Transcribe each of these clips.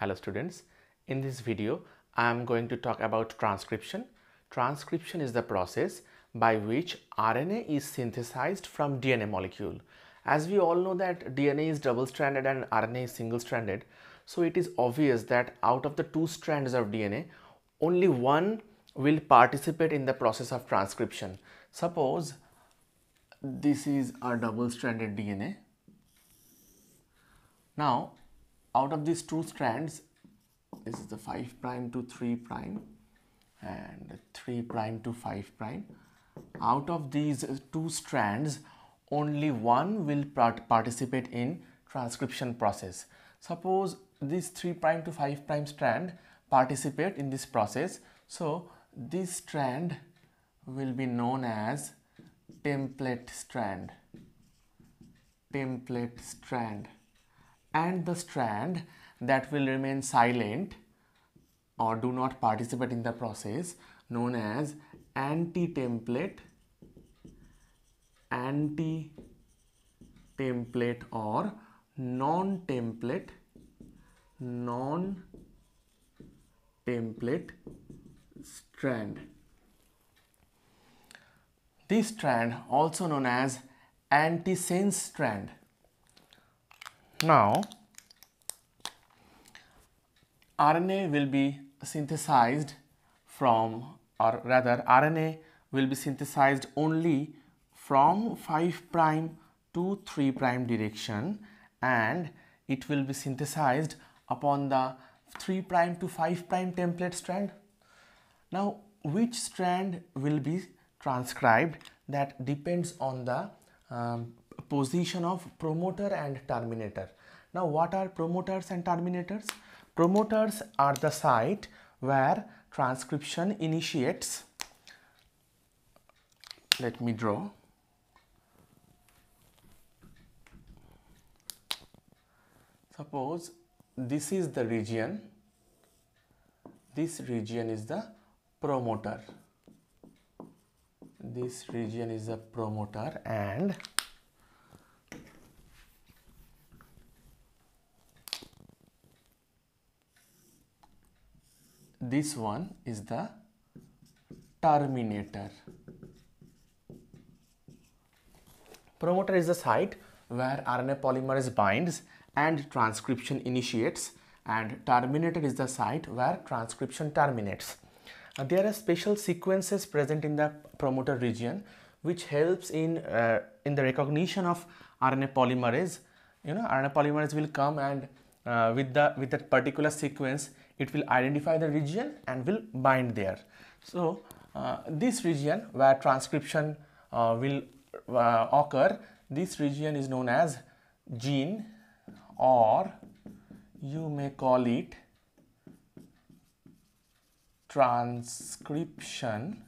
Hello students, in this video I am going to talk about transcription. Transcription is the process by which RNA is synthesized from DNA molecule. As we all know that DNA is double stranded and RNA is single stranded, so it is obvious that out of the two strands of DNA, only one will participate in the process of transcription. Suppose this is a double stranded DNA. Now out of these two strands this is the 5 prime to 3 prime and 3 prime to 5 prime. Out of these two strands only one will part participate in transcription process. Suppose this 3 prime to 5 prime strand participate in this process. So this strand will be known as template strand. Template strand and the strand that will remain silent or do not participate in the process known as anti-template anti-template or non-template non-template strand. This strand also known as antisense strand now, RNA will be synthesized from or rather RNA will be synthesized only from 5 prime to 3 prime direction and it will be synthesized upon the 3 prime to 5 prime template strand. Now which strand will be transcribed that depends on the um, position of promoter and terminator. Now what are promoters and terminators? Promoters are the site where transcription initiates. Let me draw. Suppose this is the region, this region is the promoter, this region is the promoter and this one is the terminator. Promoter is the site where RNA polymerase binds and transcription initiates and terminator is the site where transcription terminates. Uh, there are special sequences present in the promoter region which helps in uh, in the recognition of RNA polymerase. You know RNA polymerase will come and uh, with the with that particular sequence it will identify the region and will bind there. So, uh, this region where transcription uh, will uh, occur, this region is known as gene or you may call it transcription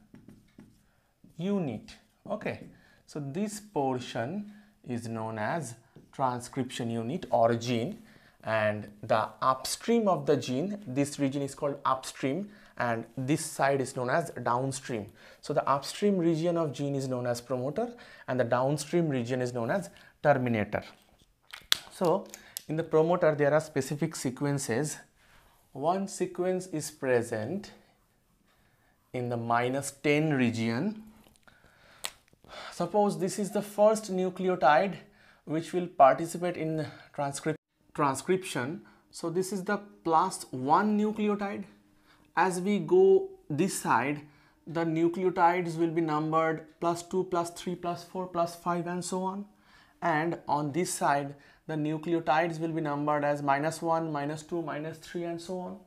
unit. Okay. So, this portion is known as transcription unit or gene and the upstream of the gene this region is called upstream and this side is known as downstream. So the upstream region of gene is known as promoter and the downstream region is known as terminator. So in the promoter there are specific sequences. One sequence is present in the minus 10 region. Suppose this is the first nucleotide which will participate in transcription transcription. So this is the plus 1 nucleotide. As we go this side, the nucleotides will be numbered plus 2, plus 3, plus 4, plus 5 and so on. And on this side, the nucleotides will be numbered as minus 1, minus 2, minus 3 and so on.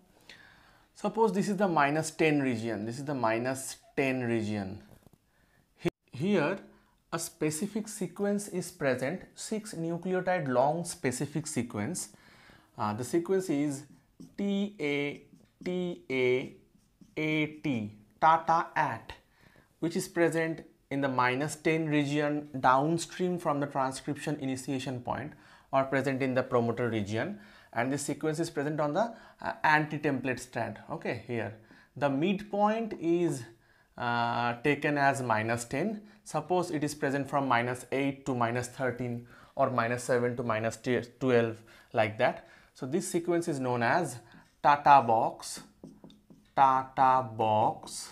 Suppose this is the minus 10 region. This is the minus 10 region. Here, a specific sequence is present, 6 nucleotide long specific sequence. Uh, the sequence is TA, TA, TATA AT, which is present in the minus 10 region downstream from the transcription initiation point or present in the promoter region. And this sequence is present on the uh, anti-template strand. Okay here. The midpoint is uh, taken as minus 10 suppose it is present from minus 8 to minus 13 or minus 7 to minus 12 like that. So this sequence is known as Tata box, Tata box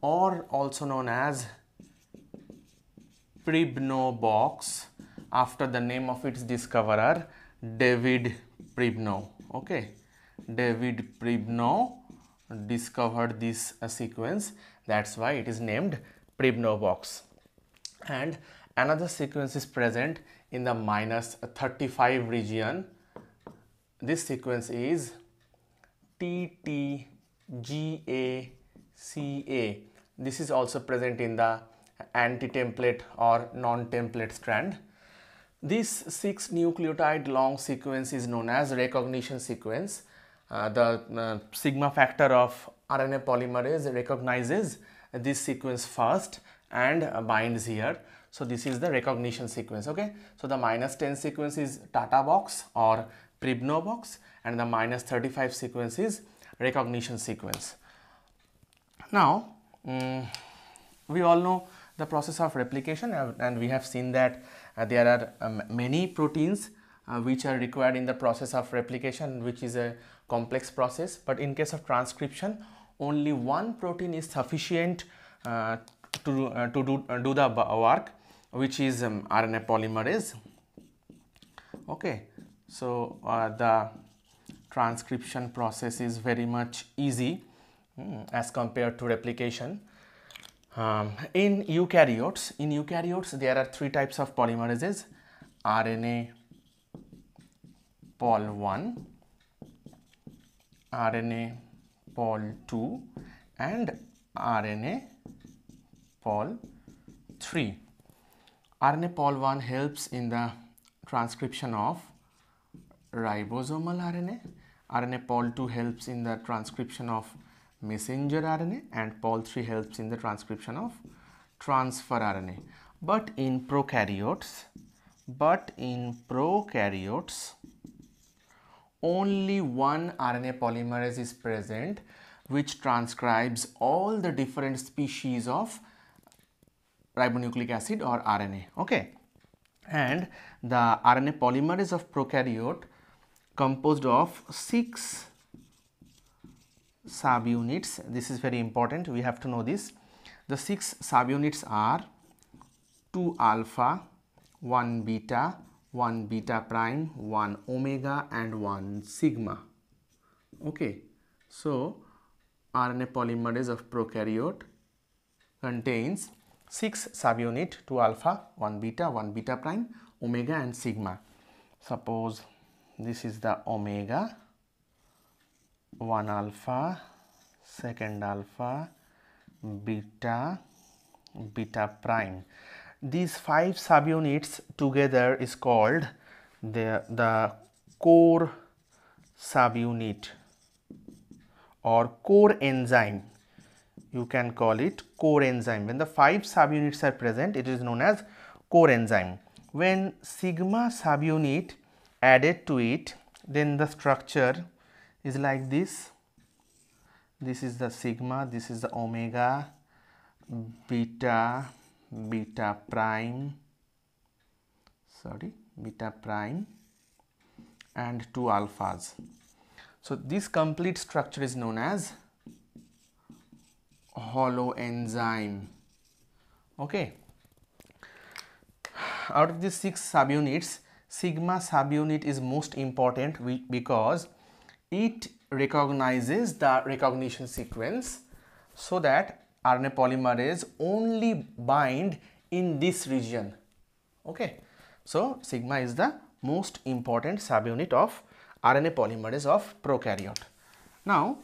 or also known as Pribnow box. After the name of its discoverer David Pribnow. Okay, David Pribnow discovered this uh, sequence. That's why it is named Pribnow box and another sequence is present in the minus 35 region. This sequence is TTGACA this is also present in the anti-template or non-template strand. This 6 nucleotide long sequence is known as recognition sequence uh, the uh, sigma factor of RNA polymerase recognizes this sequence first and uh, binds here. So this is the recognition sequence, okay. So the minus 10 sequence is Tata box or Pribnow box and the minus 35 sequence is recognition sequence. Now, um, we all know the process of replication and we have seen that uh, there are um, many proteins uh, which are required in the process of replication which is a complex process. But in case of transcription only one protein is sufficient uh, to, uh, to do, uh, do the work which is um, RNA polymerase. Okay so uh, the transcription process is very much easy mm, as compared to replication. Um, in eukaryotes in eukaryotes there are three types of polymerases RNA pol 1 RNA pol 2 and RNA pol 3. RNA pol 1 helps in the transcription of ribosomal RNA. RNA pol 2 helps in the transcription of messenger RNA and pol 3 helps in the transcription of transfer RNA. But in prokaryotes, but in prokaryotes, only one RNA polymerase is present which transcribes all the different species of ribonucleic acid or RNA. Okay. And the RNA polymerase of prokaryote composed of 6 subunits. This is very important. We have to know this. The 6 subunits are 2 alpha, 1 beta, 1 beta prime, 1 omega and 1 sigma. Okay. So, RNA polymerase of prokaryote contains 6 subunit 2 alpha, 1 beta, 1 beta prime, omega and sigma. Suppose this is the omega, 1 alpha, second alpha, beta, beta prime these five subunits together is called the, the core subunit or core enzyme. You can call it core enzyme. When the five subunits are present it is known as core enzyme. When sigma subunit added to it then the structure is like this. This is the sigma this is the omega beta beta prime sorry beta prime and two alphas. So, this complete structure is known as holoenzyme. Okay. Out of these six subunits, sigma subunit is most important because it recognizes the recognition sequence so that RNA polymerase only bind in this region. Okay. So, sigma is the most important subunit of RNA polymerase of prokaryote. Now,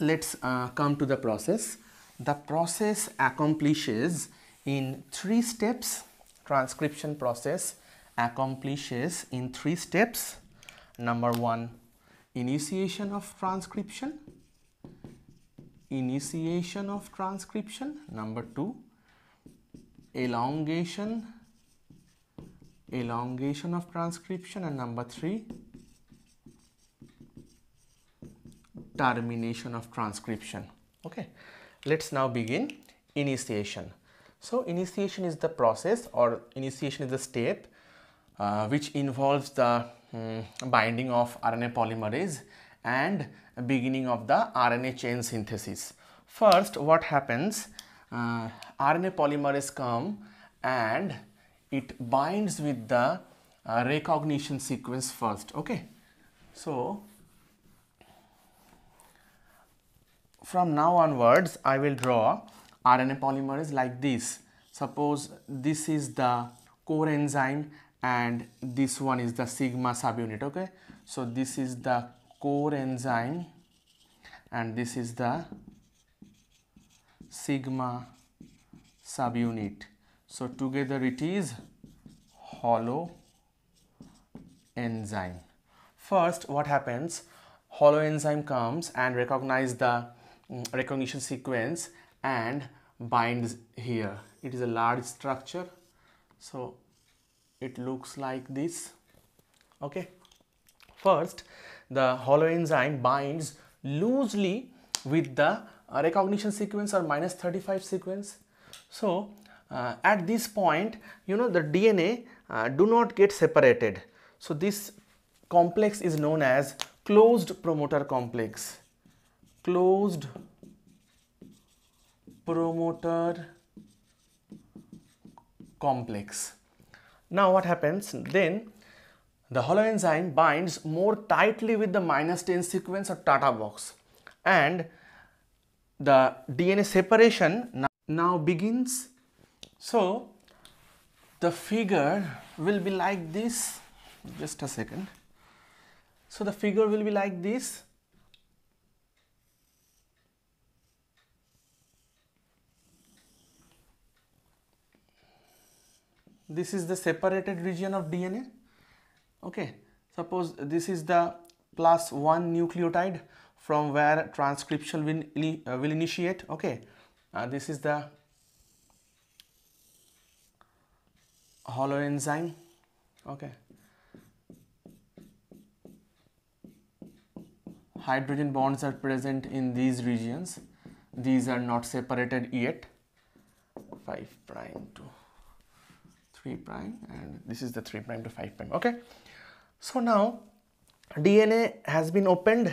let us uh, come to the process. The process accomplishes in three steps. Transcription process accomplishes in three steps. Number one, initiation of transcription initiation of transcription number 2 elongation elongation of transcription and number 3 termination of transcription. Okay let's now begin initiation. So initiation is the process or initiation is the step uh, which involves the um, binding of RNA polymerase and beginning of the RNA chain synthesis. First what happens uh, RNA polymerase come and it binds with the uh, recognition sequence first okay. So from now onwards I will draw RNA polymerase like this. Suppose this is the core enzyme and this one is the sigma subunit okay. So this is the core enzyme and this is the sigma subunit. So together it is hollow enzyme. First what happens Holoenzyme comes and recognize the um, recognition sequence and binds here. It is a large structure. So it looks like this. Okay. First the holoenzyme binds loosely with the uh, recognition sequence or minus 35 sequence. So uh, at this point you know the DNA uh, do not get separated. So this complex is known as closed promoter complex. Closed promoter complex. Now what happens then the holoenzyme binds more tightly with the minus 10 sequence or Tata box and the DNA separation now begins. So the figure will be like this just a second. So the figure will be like this this is the separated region of DNA okay suppose this is the plus one nucleotide from where transcription will, uh, will initiate. Okay uh, this is the holoenzyme okay. Hydrogen bonds are present in these regions. These are not separated yet. 5 prime to 3 prime and this is the 3 prime to 5 prime okay? So now DNA has been opened.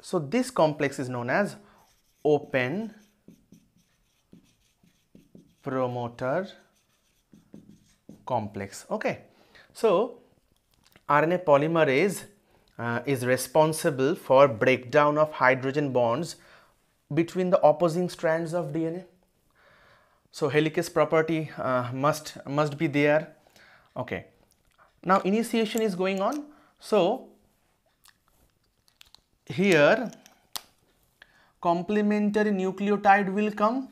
So this complex is known as open promoter complex okay? So RNA polymerase uh, is responsible for breakdown of hydrogen bonds between the opposing strands of DNA so helicase property uh, must must be there. Okay. Now initiation is going on. So here complementary nucleotide will come.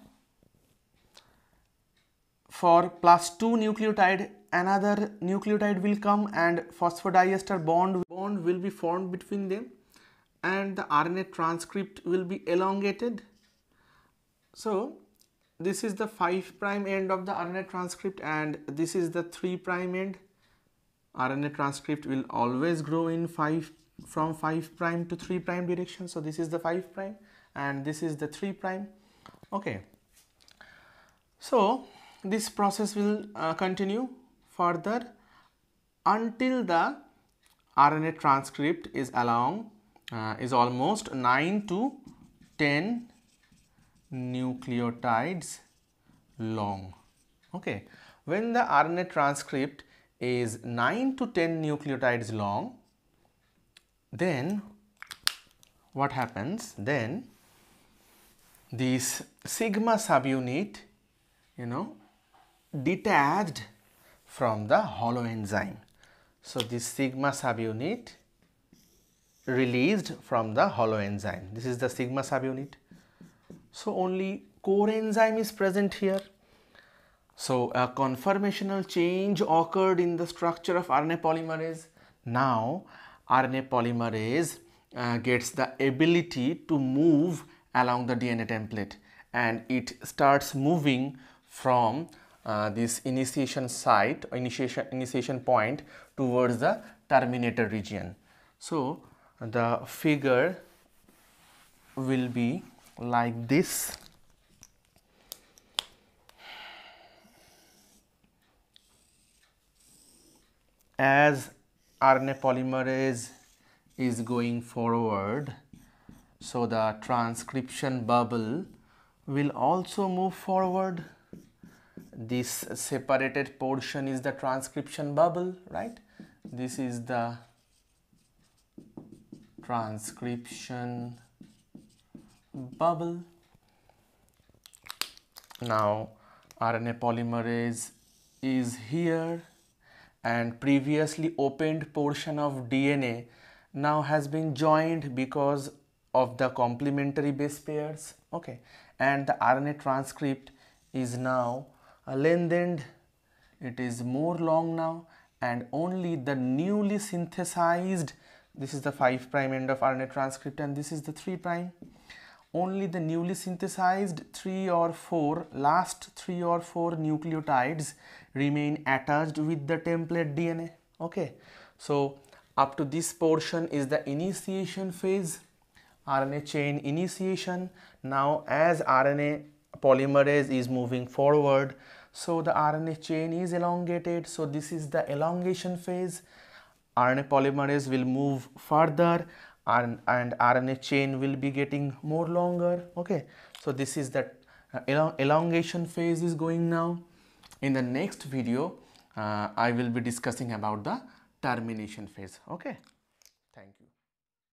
For plus 2 nucleotide another nucleotide will come and phosphodiester bond bond will be formed between them and the RNA transcript will be elongated. So this is the 5 prime end of the RNA transcript and this is the 3 prime end. RNA transcript will always grow in 5 from 5 prime to 3 prime direction. So this is the 5 prime and this is the 3 prime. Okay. So this process will uh, continue further until the RNA transcript is along uh, is almost 9 to 10 nucleotides long. Okay. When the RNA transcript is 9 to 10 nucleotides long, then what happens? Then this sigma subunit, you know, detached from the holoenzyme. So, this sigma subunit released from the holoenzyme. This is the sigma subunit. So only core enzyme is present here. So a conformational change occurred in the structure of RNA polymerase. Now RNA polymerase uh, gets the ability to move along the DNA template and it starts moving from uh, this initiation site initiation initiation point towards the terminator region. So the figure will be like this. As RNA polymerase is going forward so the transcription bubble will also move forward. This separated portion is the transcription bubble right? This is the transcription bubble. Now RNA polymerase is here and previously opened portion of DNA now has been joined because of the complementary base pairs. Okay. And the RNA transcript is now lengthened. It is more long now and only the newly synthesized this is the 5 prime end of RNA transcript and this is the 3 prime only the newly synthesized 3 or 4 last 3 or 4 nucleotides remain attached with the template DNA okay. So up to this portion is the initiation phase RNA chain initiation. Now as RNA polymerase is moving forward so the RNA chain is elongated. So this is the elongation phase. RNA polymerase will move further and, and RNA chain will be getting more longer okay? So this is that uh, elongation phase is going now. In the next video uh, I will be discussing about the termination phase okay